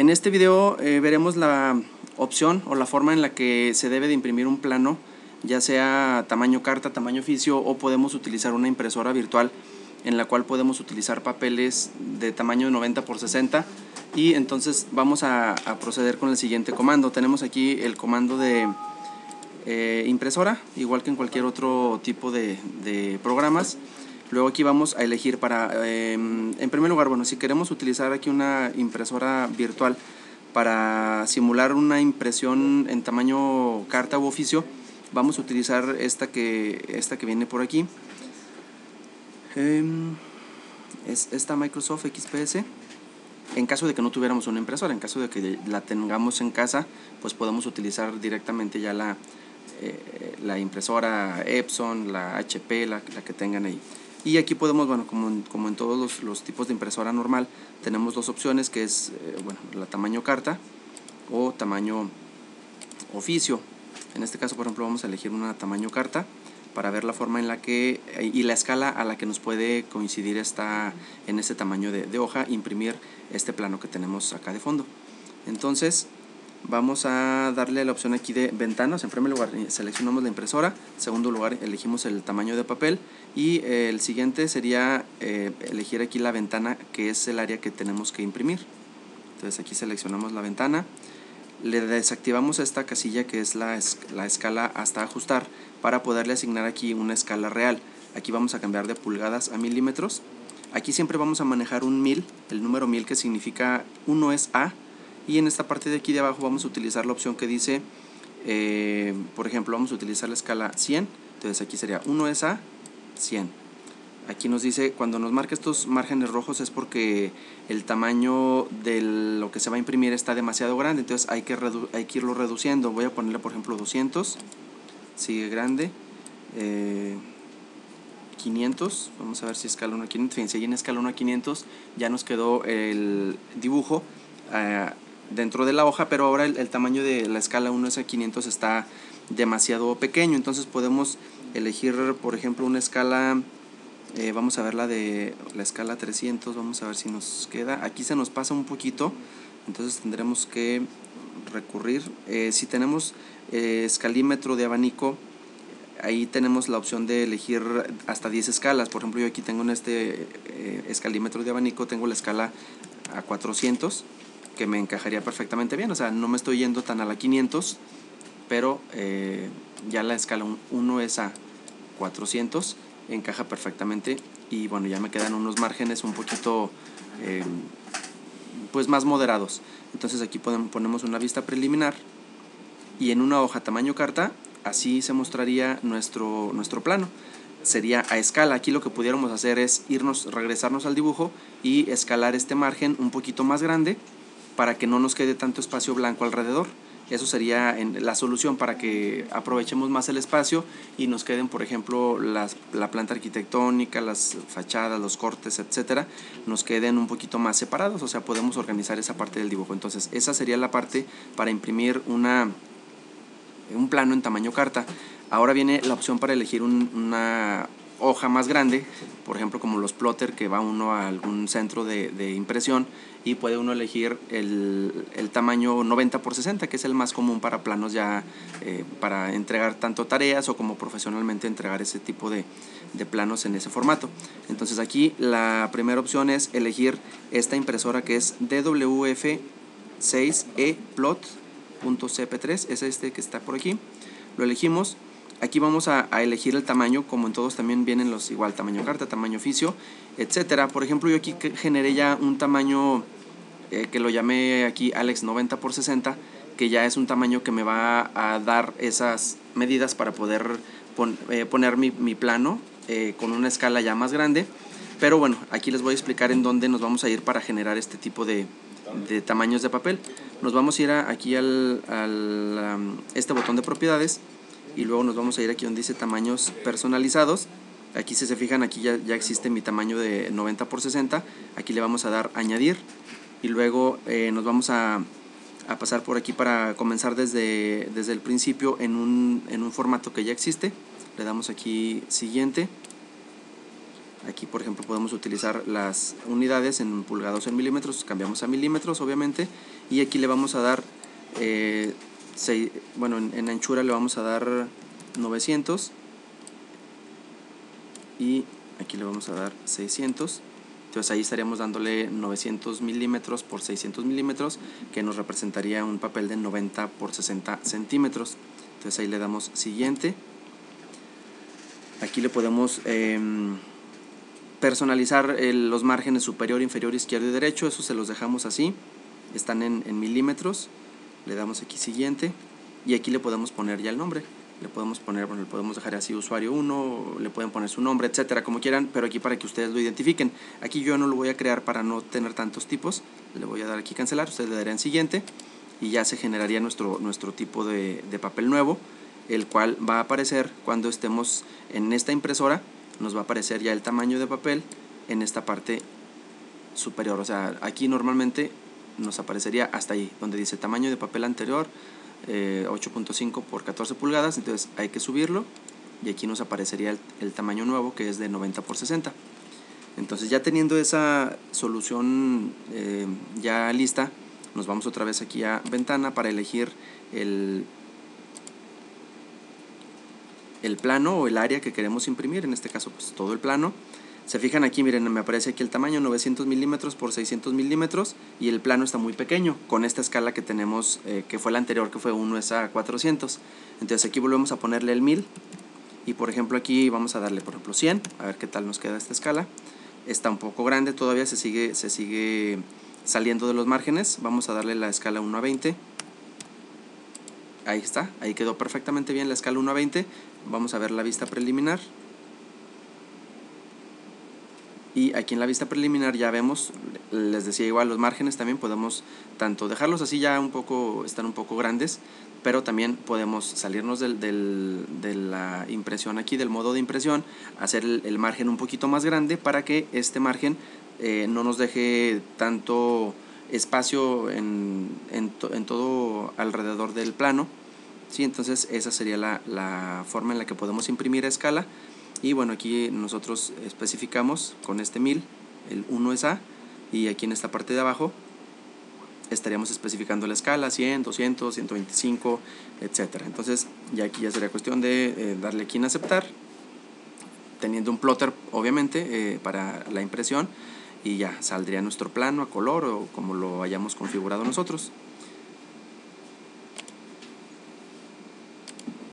En este video eh, veremos la opción o la forma en la que se debe de imprimir un plano, ya sea tamaño carta, tamaño oficio o podemos utilizar una impresora virtual en la cual podemos utilizar papeles de tamaño 90 por 60 y entonces vamos a, proceder con el siguiente comando. Tenemos aquí el comando de eh, impresora, igual que en cualquier otro tipo de, programas. Luego aquí vamos a elegir para, em, en primer lugar, bueno, si queremos utilizar aquí una impresora virtual para simular una impresión en tamaño carta u oficio, vamos a utilizar esta que, esta que viene por aquí. Em, es esta Microsoft XPS en caso de que no tuviéramos una impresora, en caso de que la tengamos en casa, pues podemos utilizar directamente ya la, eh, la impresora Epson, la HP, la, que tengan ahí. Y aquí podemos, bueno, como en, como en todos los, tipos de impresora normal, tenemos dos opciones, que es, eh, bueno, la tamaño carta o tamaño oficio. En este caso, por ejemplo, vamos a elegir una tamaño carta para ver la forma en la que y la escala a la que nos puede coincidir esta, en este tamaño de, hoja imprimir este plano que tenemos acá de fondo. Entonces vamos a darle la opción aquí de ventanas. En primer lugar seleccionamos la impresora, en segundo lugar elegimos el tamaño de papel y el siguiente sería eh, elegir aquí la ventana que es el área que tenemos que imprimir. Entonces aquí seleccionamos la ventana le desactivamos esta casilla que es la, la, escala hasta ajustar para poderle asignar aquí una escala real. Aquí vamos a cambiar de pulgadas a milímetros. Aquí siempre vamos a manejar un mil, el número mil que significa 1 es A. Y en esta parte de aquí de abajo vamos a utilizar la opción que dice, eh, por ejemplo, vamos a utilizar la escala 100. Entonces aquí sería 1 es A, 100. Aquí nos dice, cuando nos marca estos márgenes rojos es porque el tamaño de lo que se va a imprimir está demasiado grande, entonces hay que, hay que irlo reduciendo. Voy a ponerle, por ejemplo, 200, sigue grande, 500, eh, vamos a ver si escala 1 a 500, fíjense, ahí en escala 1 a 500 ya nos quedó el dibujo eh, dentro de la hoja, pero ahora el, el, tamaño de la escala 1 a 500 está demasiado pequeño, entonces podemos elegir, por ejemplo, una escala eh, vamos a ver la de la escala 300, vamos a ver si nos queda. Aquí se nos pasa un poquito, entonces tendremos que recurrir. Eh, si tenemos eh, escalímetro de abanico, ahí tenemos la opción de elegir hasta 10 escalas. Por ejemplo, yo aquí tengo en este escalímetro de abanico, tengo la escala a 400, que me encajaría perfectamente bien. O sea, no me estoy yendo tan a la 500, pero ya la escala 1 es a 400 encaja perfectamente. Y bueno ya me quedan unos márgenes un poquito eh, pues más moderados. Entonces aquí ponemos una vista preliminar y en una hoja tamaño carta así se mostraría nuestro, nuestro plano. Sería a escala. Aquí lo que pudiéramos hacer es irnos regresarnos al dibujo y escalar este margen un poquito más grande para que no nos quede tanto espacio blanco alrededor eso sería la solución para que aprovechemos más el espacio y nos queden, por ejemplo, las, la planta arquitectónica, las fachadas, los cortes, etcétera, nos queden un poquito más separados, o sea, podemos organizar esa parte del dibujo. Entonces, esa sería la parte para imprimir una, un plano en tamaño carta. Ahora viene la opción para elegir una hoja más grande, por ejemplo como los plotter que va uno a algún centro de, impresión y puede uno elegir el, tamaño 90 por 60 que es el más común para planos ya eh, para entregar tanto tareas o como profesionalmente entregar ese tipo de, de planos en ese formato. Entonces aquí la primera opción es elegir esta impresora que es DWF6E Plot.cp3 es este que está por aquí. Lo elegimos Aquí vamos a, elegir el tamaño, como en todos también vienen los igual, tamaño carta, tamaño oficio, etcétera. Por ejemplo, yo aquí generé ya un tamaño eh, que lo llamé aquí Alex 90 por 60, que ya es un tamaño que me va a dar esas medidas para poder eh, poner mi, plano eh, con una escala ya más grande. Pero bueno, aquí les voy a explicar en dónde nos vamos a ir para generar este tipo de, tamaños de papel. Nos vamos a ir aquí al, este botón de propiedades y luego nos vamos a ir aquí donde dice tamaños personalizados aquí si se fijan aquí ya, ya existe mi tamaño de 90 por 60 aquí le vamos a dar añadir y luego eh, nos vamos a, a, pasar por aquí para comenzar desde, desde el principio en un, en un formato que ya existe le damos aquí siguiente Aquí, por ejemplo, podemos utilizar las unidades en pulgadas o en milímetros. Cambiamos a milímetros, obviamente. Y aquí le vamos a dar, eh, bueno, en, anchura le vamos a dar 900. Y aquí le vamos a dar 600. Entonces ahí estaríamos dándole 900 milímetros por 600 milímetros, que nos representaría un papel de 90 por 60 centímetros. Entonces ahí le damos siguiente. Aquí le podemos... Em, personalizar los márgenes superior, inferior, izquierdo y derecho, eso se los dejamos así, están en, milímetros, le damos aquí siguiente y aquí le podemos poner ya el nombre, le podemos poner, bueno, le podemos dejar así usuario 1, le pueden poner su nombre, etcétera, como quieran, pero aquí para que ustedes lo identifiquen. Aquí yo no lo voy a crear para no tener tantos tipos, le voy a dar aquí cancelar, ustedes le darían siguiente y ya se generaría nuestro, nuestro tipo de, de papel nuevo, el cual va a aparecer cuando estemos en esta impresora nos va a aparecer ya el tamaño de papel en esta parte superior. O sea, aquí normalmente nos aparecería hasta ahí, donde dice tamaño de papel anterior, 8.5 eh, por 14 pulgadas. Entonces hay que subirlo y aquí nos aparecería el, tamaño nuevo que es de 90 por 60. Entonces ya teniendo esa solución eh, ya lista, nos vamos otra vez aquí a ventana para elegir el el plano o el área que queremos imprimir, en este caso pues todo el plano. Se fijan aquí, miren, me aparece aquí el tamaño 900 milímetros por 600 milímetros y el plano está muy pequeño con esta escala que tenemos, eh, que fue la anterior, que fue 1 es a 400. Entonces aquí volvemos a ponerle el 1000 y por ejemplo aquí vamos a darle por ejemplo 100, a ver qué tal nos queda esta escala. Está un poco grande, todavía se sigue, se sigue saliendo de los márgenes. Vamos a darle la escala 1 a 20 ahí está, ahí quedó perfectamente bien la escala 1 a 20. Vamos a ver la vista preliminar. Y aquí en la vista preliminar ya vemos, les decía igual los márgenes también podemos tanto dejarlos así ya un poco, están un poco grandes, pero también podemos salirnos del, de la impresión aquí, del modo de impresión, hacer el, margen un poquito más grande para que este margen eh, no nos deje tanto espacio en, en, todo alrededor del plano. ¿sí? Entonces esa sería la, la, forma en la que podemos imprimir a escala. Y bueno, aquí nosotros especificamos con este 1000, el 1 es A, y aquí en esta parte de abajo estaríamos especificando la escala 100, 200, 125, etcétera. Entonces ya aquí ya sería cuestión de eh, darle aquí en aceptar, teniendo un plotter obviamente eh, para la impresión y ya saldría nuestro plano a color o como lo hayamos configurado nosotros.